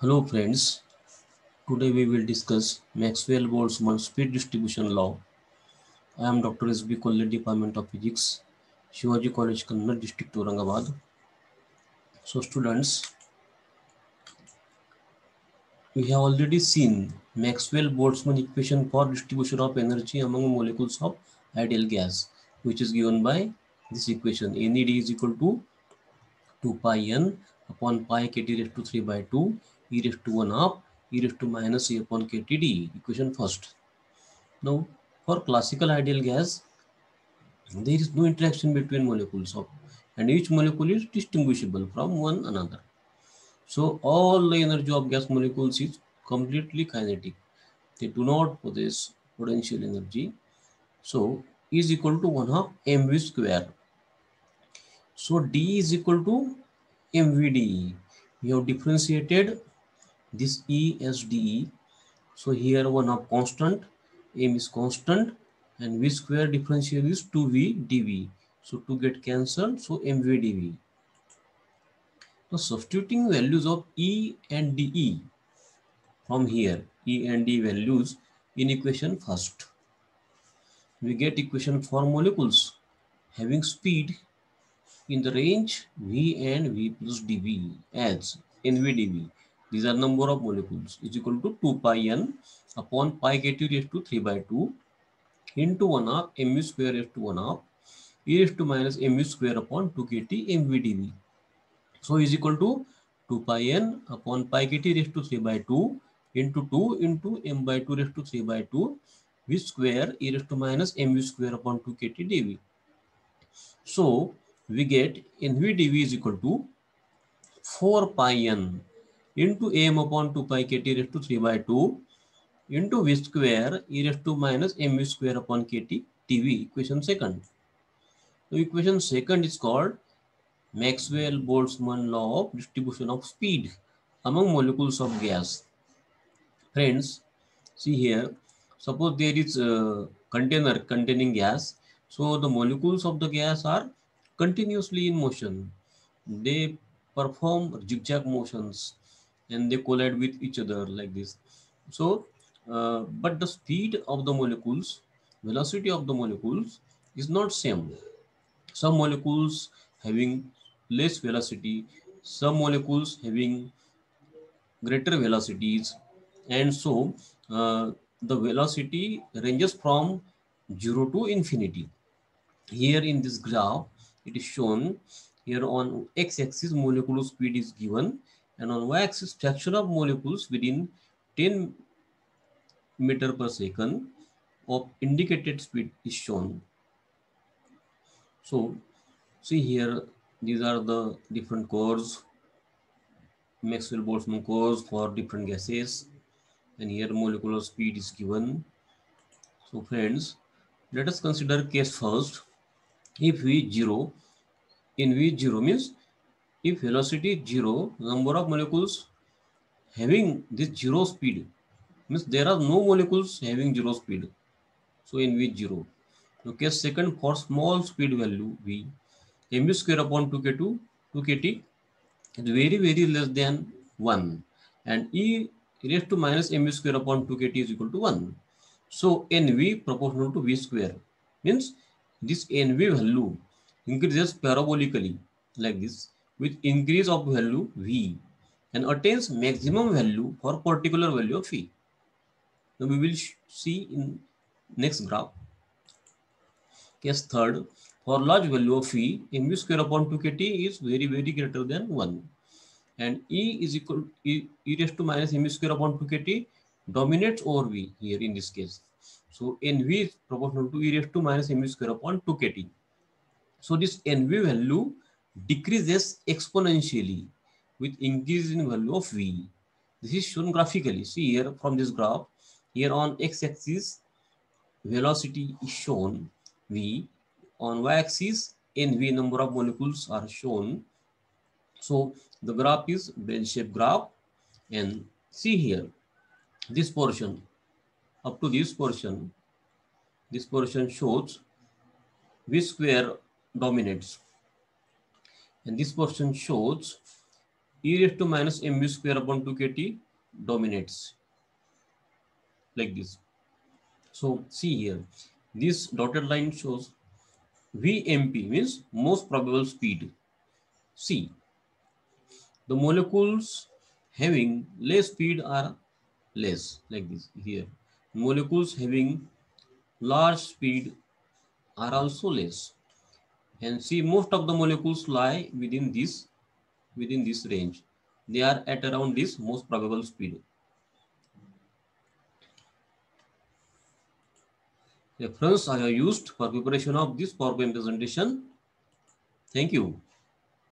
Hello friends, today we will discuss Maxwell-Boltzmann speed distribution law. I am Dr. S. B. Kolle, Department of Physics, Shivaji College, Kannada District, Aurangabad. So students, we have already seen Maxwell-Boltzmann equation for distribution of energy among molecules of ideal gas, which is given by this equation. NED is equal to 2 pi n upon pi kt raised to 3 by 2 e raised to 1 half e raised to minus a upon kt d equation first. Now for classical ideal gas there is no interaction between molecules of and each molecule is distinguishable from one another. So all the energy of gas molecules is completely kinetic. They do not possess potential energy. So e is equal to 1 half mv square. So d is equal to mvd we have differentiated this ESDE. so here one of constant m is constant and v square differential is 2v dv so to get cancelled so mv dv now substituting values of e and de from here e and d values in equation first we get equation for molecules having speed in the range V and V plus dV as NVDV. These are number of molecules is equal to 2 pi n upon pi kt raised to 3 by 2 into 1 half mu square raised to 1 half e raised to minus mu square upon 2 kt mvdv. So is equal to 2 pi n upon pi kt raised to 3 by 2 into 2 into m by 2 raised to 3 by 2 v square e raised to minus mu square upon 2 kt dv. So we get NVDV is equal to 4 pi n into m upon 2 pi kt raised to 3 by 2 into v square e raised to minus mu square upon kt tv equation second. So equation second is called Maxwell-Boltzmann law of distribution of speed among molecules of gas. Friends, see here, suppose there is a container containing gas. So the molecules of the gas are continuously in motion. They perform zigzag motions and they collide with each other like this. So, uh, but the speed of the molecules, velocity of the molecules is not same. Some molecules having less velocity, some molecules having greater velocities, and so uh, the velocity ranges from zero to infinity. Here in this graph, it is shown here on x-axis molecular speed is given and on y-axis fraction of molecules within 10 meter per second of indicated speed is shown. So see here these are the different cores Maxwell-Boltzmann cores for different gases and here molecular speed is given. So friends let us consider case first if v 0 in v 0 means if velocity is 0 number of molecules having this zero speed means there are no molecules having zero speed so in v 0 okay second for small speed value v mu square upon 2 k2 2 kt is very very less than 1 and e raised to minus mu square upon 2 kt is equal to 1 so nv proportional to v square means this nv value increases parabolically like this with increase of value v and attains maximum value for particular value of v. Now we will see in next graph. Case third, for large value of v, mu square upon 2 kt is very very greater than 1 and e is equal e, e raised to minus mu square upon 2 kt dominates over v here in this case. So nv is proportional to e raised to minus mu square upon 2 kt. So this nv value decreases exponentially with increase in value of v. This is shown graphically. See here from this graph, here on x-axis, velocity is shown v. On y-axis, nv number of molecules are shown. So the graph is bell-shaped graph and see here, this portion up to this portion, this portion shows v square dominates. And this portion shows e raised to minus mv square upon 2 kt dominates like this. So see here, this dotted line shows VMP means most probable speed. See, the molecules having less speed are less like this here. Molecules having large speed are also less. And see most of the molecules lie within this within this range. They are at around this most probable speed. Reference I have used for preparation of this PowerPoint presentation. Thank you.